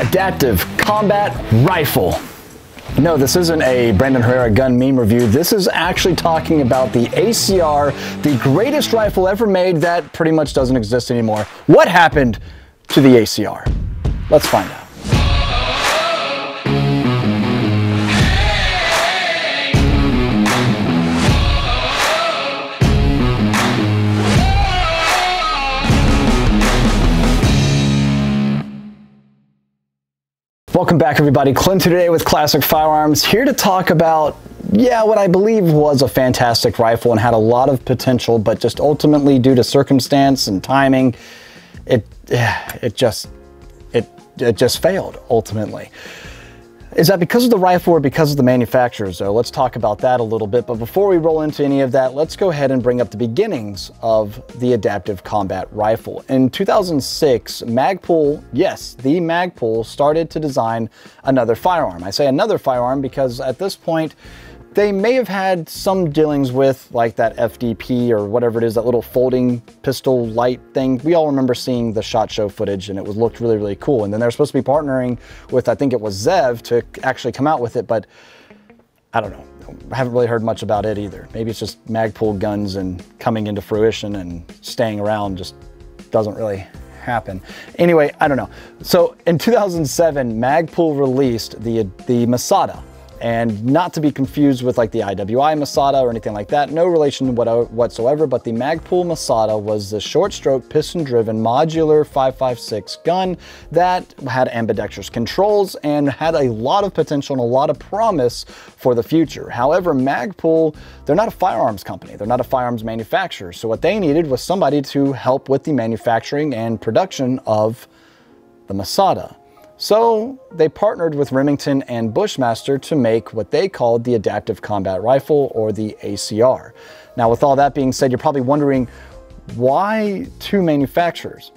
Adaptive Combat Rifle. No, this isn't a Brandon Herrera gun meme review. This is actually talking about the ACR, the greatest rifle ever made that pretty much doesn't exist anymore. What happened to the ACR? Let's find out. Welcome back everybody. Clinton today with Classic Firearms here to talk about yeah, what I believe was a fantastic rifle and had a lot of potential, but just ultimately due to circumstance and timing, it it just it it just failed ultimately. Is that because of the rifle or because of the manufacturers though? Let's talk about that a little bit. But before we roll into any of that, let's go ahead and bring up the beginnings of the adaptive combat rifle. In 2006, Magpul, yes, the Magpul started to design another firearm. I say another firearm because at this point, they may have had some dealings with like that FDP or whatever it is, that little folding pistol light thing. We all remember seeing the SHOT Show footage and it was looked really, really cool. And then they're supposed to be partnering with, I think it was Zev to actually come out with it, but I don't know. I haven't really heard much about it either. Maybe it's just Magpul guns and coming into fruition and staying around just doesn't really happen. Anyway, I don't know. So in 2007, Magpul released the, the Masada, and not to be confused with like the IWI Masada or anything like that. No relation whatsoever, but the Magpul Masada was the short stroke piston driven modular 556 gun that had ambidextrous controls and had a lot of potential and a lot of promise for the future. However, Magpul, they're not a firearms company. They're not a firearms manufacturer. So what they needed was somebody to help with the manufacturing and production of the Masada. So they partnered with Remington and Bushmaster to make what they called the Adaptive Combat Rifle or the ACR. Now with all that being said, you're probably wondering why two manufacturers?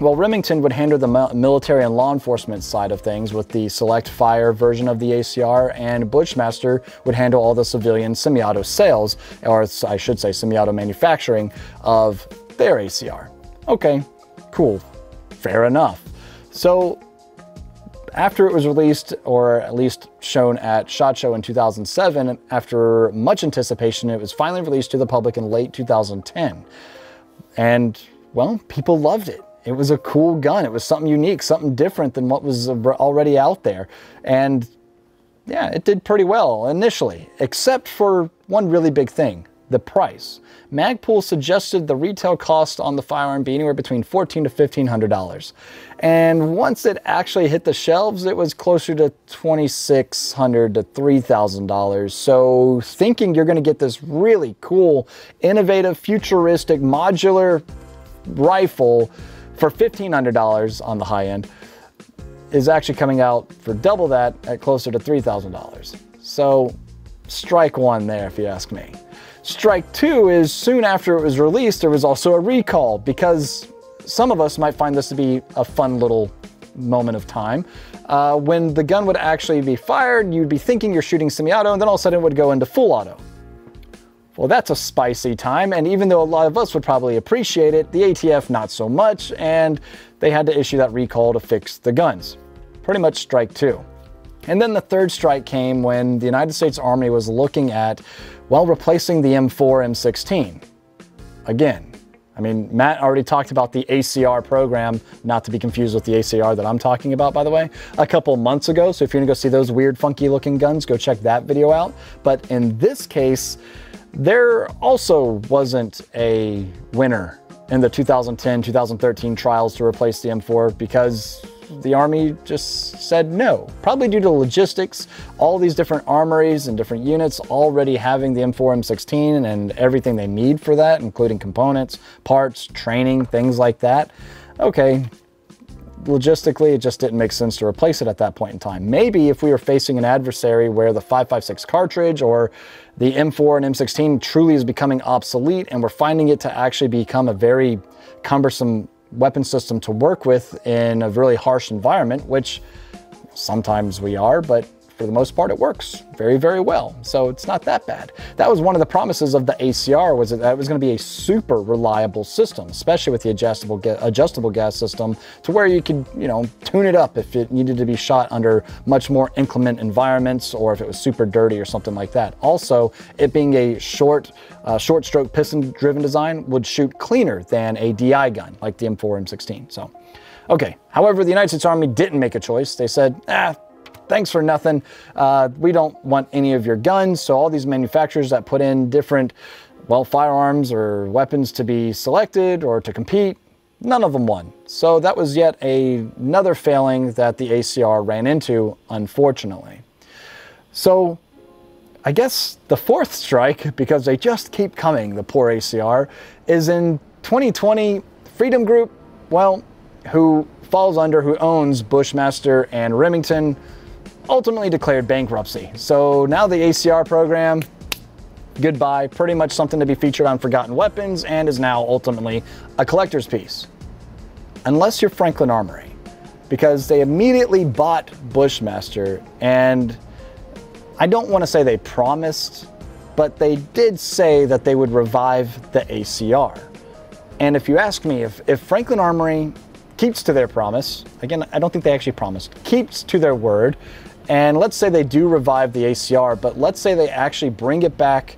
Well, Remington would handle the military and law enforcement side of things with the select fire version of the ACR, and Bushmaster would handle all the civilian semi-auto sales, or I should say semi-auto manufacturing of their ACR. Okay, cool, fair enough. So after it was released, or at least shown at SHOT Show in 2007, after much anticipation, it was finally released to the public in late 2010. And, well, people loved it. It was a cool gun. It was something unique, something different than what was already out there. And yeah, it did pretty well initially, except for one really big thing, the price. Magpul suggested the retail cost on the firearm be anywhere between 14 to $1,500. And once it actually hit the shelves, it was closer to 2,600 to $3,000. So thinking you're gonna get this really cool, innovative, futuristic, modular rifle for $1,500 on the high end is actually coming out for double that at closer to $3,000. So strike one there if you ask me. Strike two is soon after it was released, there was also a recall because some of us might find this to be a fun little moment of time. Uh, when the gun would actually be fired, you'd be thinking you're shooting semi-auto, and then all of a sudden it would go into full auto. Well, that's a spicy time, and even though a lot of us would probably appreciate it, the ATF not so much, and they had to issue that recall to fix the guns. Pretty much strike two. And then the third strike came when the United States Army was looking at, well, replacing the M4 M16. Again, I mean, Matt already talked about the ACR program, not to be confused with the ACR that I'm talking about, by the way, a couple months ago. So if you're gonna go see those weird, funky looking guns, go check that video out. But in this case, there also wasn't a winner in the 2010-2013 trials to replace the M4 because the Army just said no, probably due to logistics, all these different armories and different units already having the M4, M16 and everything they need for that, including components, parts, training, things like that. Okay, logistically, it just didn't make sense to replace it at that point in time. Maybe if we were facing an adversary where the 5.56 cartridge or the M4 and M16 truly is becoming obsolete and we're finding it to actually become a very cumbersome weapon system to work with in a really harsh environment, which sometimes we are, but for the most part, it works very, very well. So it's not that bad. That was one of the promises of the ACR was that it was going to be a super reliable system, especially with the adjustable adjustable gas system, to where you could, you know, tune it up if it needed to be shot under much more inclement environments or if it was super dirty or something like that. Also, it being a short, uh, short stroke piston driven design would shoot cleaner than a DI gun like the M4 M16. So. Okay, however, the United States Army didn't make a choice. They said, ah, thanks for nothing. Uh, we don't want any of your guns. So all these manufacturers that put in different, well, firearms or weapons to be selected or to compete, none of them won. So that was yet a, another failing that the ACR ran into, unfortunately. So I guess the fourth strike, because they just keep coming, the poor ACR, is in 2020, Freedom Group, well, who falls under, who owns Bushmaster and Remington, ultimately declared bankruptcy. So now the ACR program, goodbye, pretty much something to be featured on Forgotten Weapons and is now ultimately a collector's piece. Unless you're Franklin Armory, because they immediately bought Bushmaster and I don't want to say they promised, but they did say that they would revive the ACR. And if you ask me, if, if Franklin Armory keeps to their promise, again, I don't think they actually promised, keeps to their word, and let's say they do revive the ACR, but let's say they actually bring it back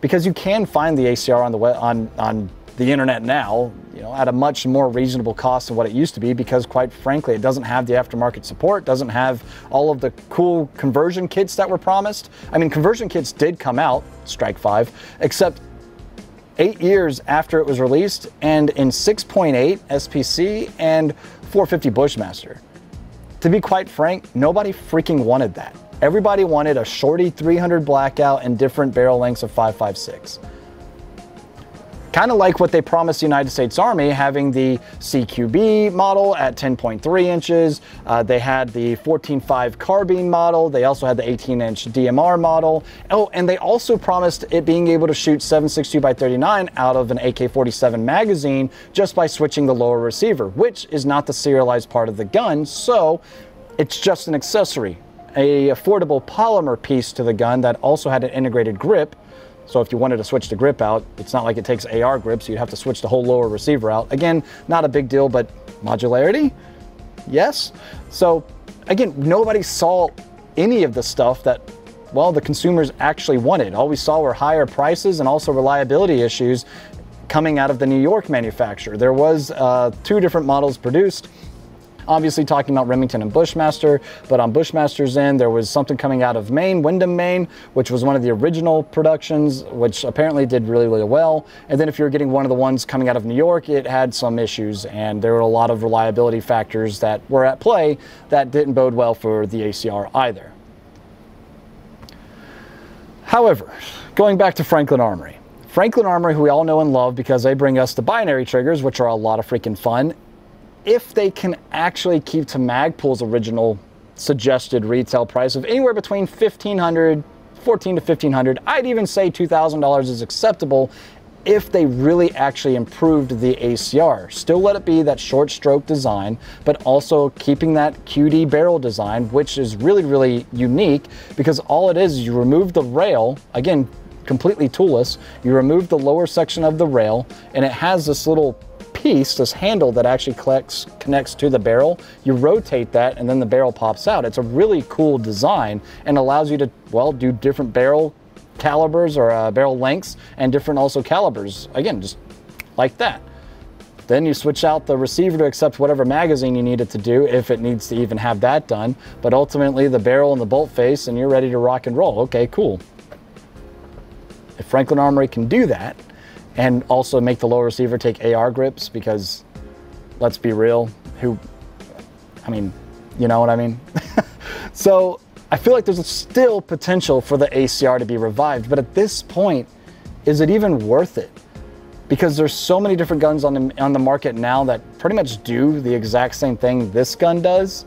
because you can find the ACR on the web, on on the internet now, you know, at a much more reasonable cost than what it used to be because quite frankly, it doesn't have the aftermarket support, doesn't have all of the cool conversion kits that were promised. I mean, conversion kits did come out, Strike 5, except eight years after it was released and in 6.8 SPC and 450 Bushmaster. To be quite frank, nobody freaking wanted that. Everybody wanted a shorty 300 blackout and different barrel lengths of 5.56 kind of like what they promised the United States Army, having the CQB model at 10.3 inches. Uh, they had the 14.5 carbine model. They also had the 18-inch DMR model. Oh, and they also promised it being able to shoot 7.62 by 39 out of an AK-47 magazine just by switching the lower receiver, which is not the serialized part of the gun. So it's just an accessory, a affordable polymer piece to the gun that also had an integrated grip so if you wanted to switch the grip out, it's not like it takes AR grips. You'd have to switch the whole lower receiver out. Again, not a big deal, but modularity, yes. So again, nobody saw any of the stuff that, well, the consumers actually wanted. All we saw were higher prices and also reliability issues coming out of the New York manufacturer. There was uh, two different models produced obviously talking about Remington and Bushmaster, but on Bushmaster's end, there was something coming out of Maine, Windham, Maine, which was one of the original productions, which apparently did really, really well. And then if you're getting one of the ones coming out of New York, it had some issues, and there were a lot of reliability factors that were at play that didn't bode well for the ACR either. However, going back to Franklin Armory. Franklin Armory, who we all know and love because they bring us the binary triggers, which are a lot of freaking fun, if they can actually keep to Magpul's original suggested retail price of anywhere between 1500 14 to 1500 I'd even say $2,000 is acceptable if they really actually improved the ACR. Still let it be that short stroke design, but also keeping that QD barrel design, which is really, really unique because all it is is you remove the rail, again, completely toolless, you remove the lower section of the rail, and it has this little piece, this handle that actually collects, connects to the barrel, you rotate that and then the barrel pops out. It's a really cool design and allows you to, well, do different barrel calibers or uh, barrel lengths and different also calibers. Again, just like that. Then you switch out the receiver to accept whatever magazine you need it to do, if it needs to even have that done. But ultimately, the barrel and the bolt face, and you're ready to rock and roll. Okay, cool. If Franklin Armory can do that, and also make the lower receiver take AR grips because let's be real, who, I mean, you know what I mean? so I feel like there's still potential for the ACR to be revived, but at this point, is it even worth it? Because there's so many different guns on the, on the market now that pretty much do the exact same thing this gun does.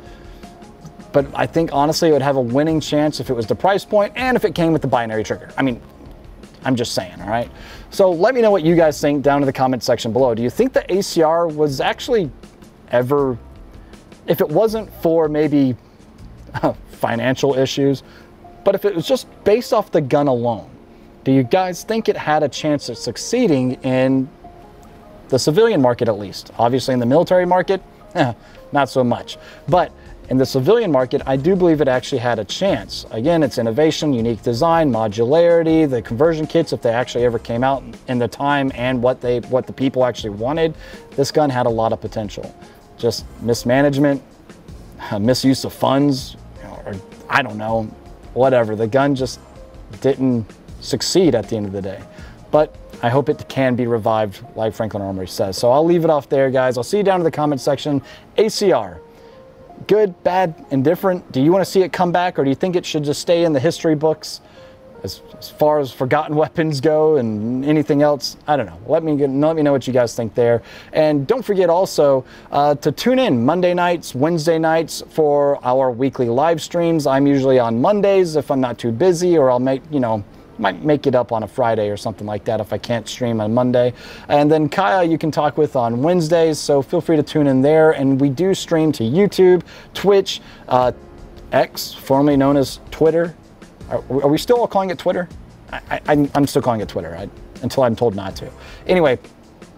But I think honestly it would have a winning chance if it was the price point and if it came with the binary trigger. I mean, I'm just saying, all right? So let me know what you guys think down in the comment section below. Do you think the ACR was actually ever, if it wasn't for maybe financial issues. But if it was just based off the gun alone, do you guys think it had a chance of succeeding in the civilian market at least? Obviously, in the military market, eh, not so much. But in the civilian market, I do believe it actually had a chance. Again, it's innovation, unique design, modularity, the conversion kits, if they actually ever came out in the time and what they what the people actually wanted, this gun had a lot of potential. Just mismanagement, misuse of funds, or I don't know, whatever. The gun just didn't succeed at the end of the day. But I hope it can be revived, like Franklin Armory says. So I'll leave it off there, guys. I'll see you down in the comment section. ACR, good, bad, indifferent? Do you want to see it come back or do you think it should just stay in the history books? As, as far as forgotten weapons go and anything else, I don't know. Let me get, let me know what you guys think there. And don't forget also uh, to tune in Monday nights, Wednesday nights for our weekly live streams. I'm usually on Mondays if I'm not too busy, or I'll make you know might make it up on a Friday or something like that if I can't stream on Monday. And then Kaya, you can talk with on Wednesdays, so feel free to tune in there. And we do stream to YouTube, Twitch, uh, X, formerly known as Twitter. Are, are, we still calling it Twitter? I, am still calling it Twitter I, until I'm told not to. Anyway,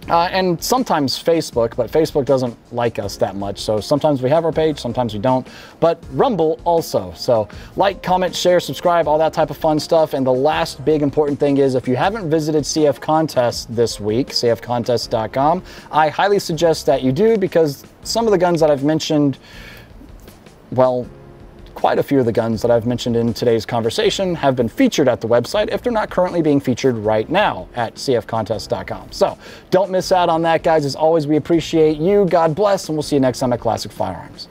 uh, and sometimes Facebook, but Facebook doesn't like us that much. So sometimes we have our page, sometimes we don't. But Rumble also. So like, comment, share, subscribe, all that type of fun stuff. And the last big important thing is if you haven't visited CF Contest this week, cfcontest.com, I highly suggest that you do because some of the guns that I've mentioned, well, quite a few of the guns that I've mentioned in today's conversation have been featured at the website if they're not currently being featured right now at cfcontest.com. So don't miss out on that, guys. As always, we appreciate you. God bless, and we'll see you next time at Classic Firearms.